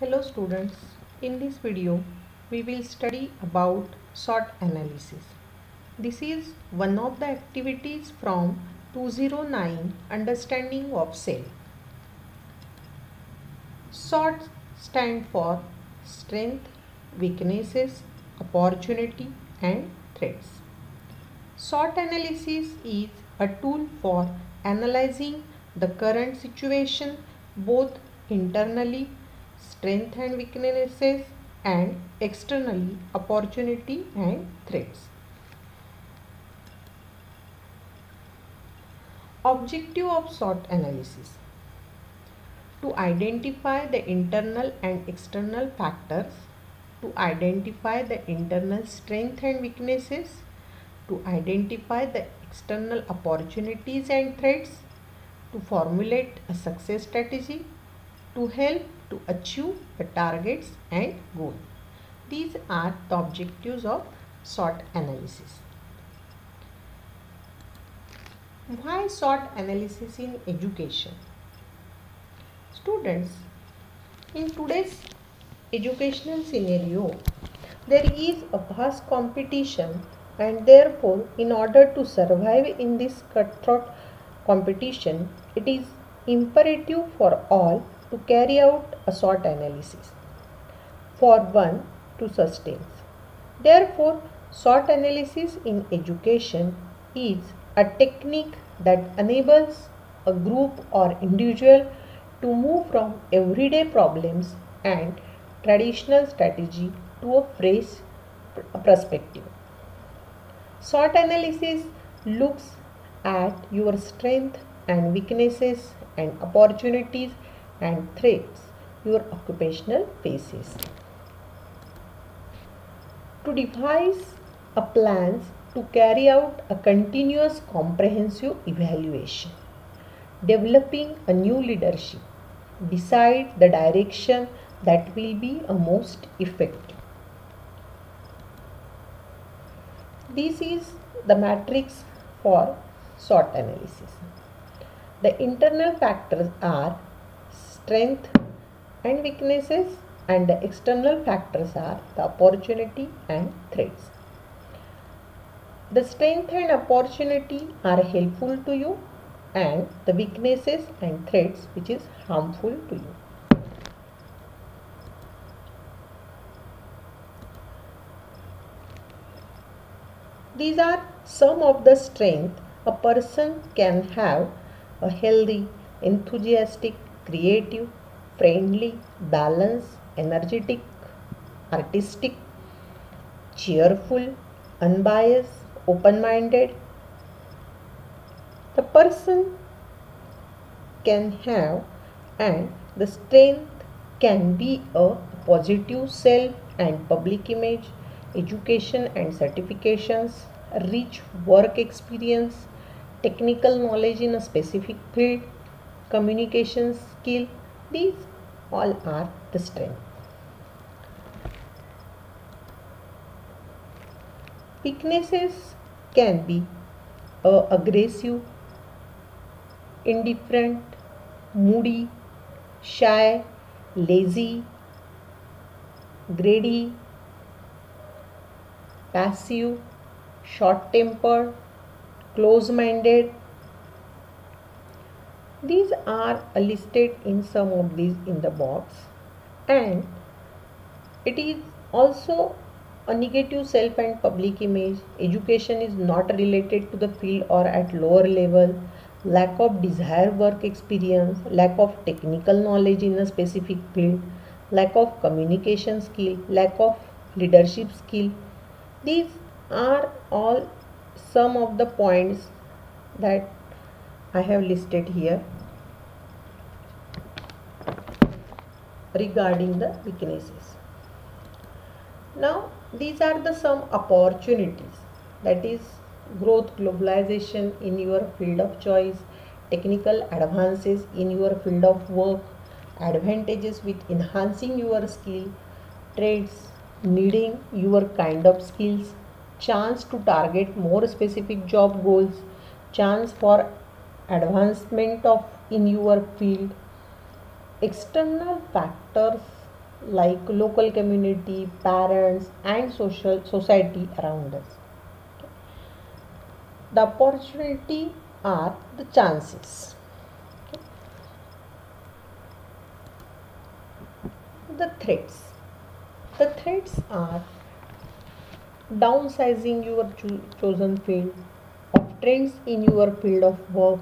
Hello students, in this video we will study about SWOT analysis. This is one of the activities from 209 Understanding of Self. SWOT stand for Strength, Weaknesses, Opportunity and Threats. SWOT analysis is a tool for analyzing the current situation both internally strength and weaknesses and externally opportunity and threats. Objective of SWOT analysis to identify the internal and external factors, to identify the internal strength and weaknesses, to identify the external opportunities and threats, to formulate a success strategy, to help to achieve the targets and goals. These are the objectives of SWOT analysis. Why SWOT analysis in education? Students, in today's educational scenario, there is a vast competition and therefore in order to survive in this cutthroat competition, it is imperative for all to carry out a SWOT analysis for one to sustain. Therefore, SWOT analysis in education is a technique that enables a group or individual to move from everyday problems and traditional strategy to a fresh perspective. SWOT analysis looks at your strengths and weaknesses and opportunities and threats your occupational faces. To devise a plans to carry out a continuous comprehensive evaluation, developing a new leadership, decide the direction that will be a most effective. This is the matrix for SWOT analysis. The internal factors are strength and weaknesses and the external factors are the opportunity and threats. The strength and opportunity are helpful to you and the weaknesses and threats which is harmful to you. These are some of the strength a person can have a healthy, enthusiastic, creative, friendly, balanced, energetic, artistic, cheerful, unbiased, open minded. The person can have and the strength can be a positive self and public image, education and certifications, rich work experience, technical knowledge in a specific field, communication skill, these all are the strength. Weaknesses can be uh, aggressive, indifferent, moody, shy, lazy, greedy, passive, short tempered, close minded, these are listed in some of these in the box. And it is also a negative self and public image. Education is not related to the field or at lower level. Lack of desired work experience. Lack of technical knowledge in a specific field. Lack of communication skill. Lack of leadership skill. These are all some of the points that I have listed here regarding the weaknesses. Now these are the some opportunities that is growth globalization in your field of choice, technical advances in your field of work, advantages with enhancing your skill, trades, needing your kind of skills, chance to target more specific job goals, chance for advancement of in your field external factors like local community, parents and social society around us. The opportunity are the chances. The threats. The threats are downsizing your cho- chosen field, of trends in your field of work,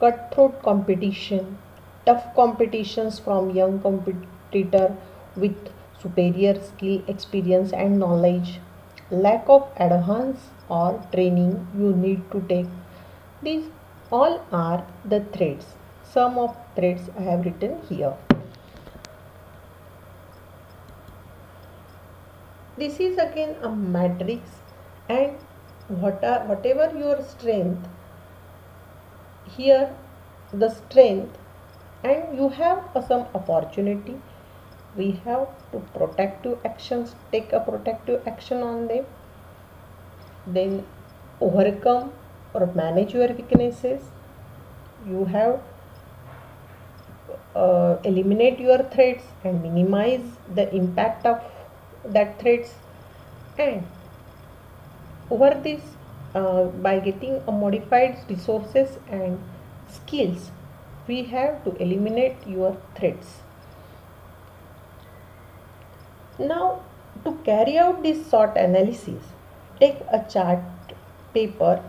cutthroat competition, tough competitions from young competitor with superior skill, experience and knowledge, lack of advance or training you need to take. These all are the threats. Some of threats I have written here. This is again a matrix and what are, whatever your strength here the strength and you have some opportunity. We have to protective actions take a protective action on them. Then overcome or manage your weaknesses. You have uh, eliminate your threats and minimize the impact of that threats. And over this uh, by getting a modified resources and skills we have to eliminate your threats. Now to carry out this SWOT analysis take a chart paper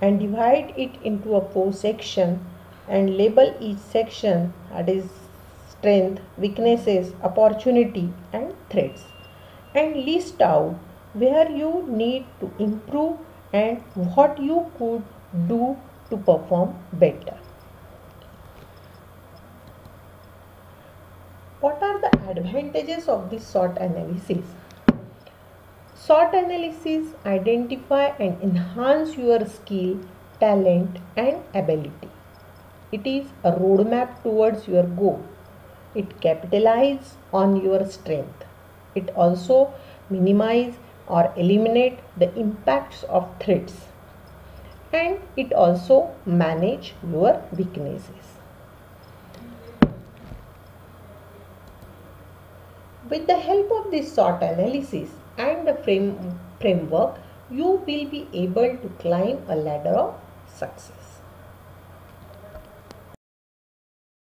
and divide it into a four section and label each section that is strength weaknesses opportunity and threats. And list out where you need to improve and what you could do to perform better. What are the advantages of this SWOT analysis? SWOT analysis identify and enhance your skill, talent and ability. It is a roadmap towards your goal. It capitalizes on your strength. It also minimize or eliminate the impacts of threats and it also manage your weaknesses. With the help of this SWOT analysis and the frame, framework, you will be able to climb a ladder of success.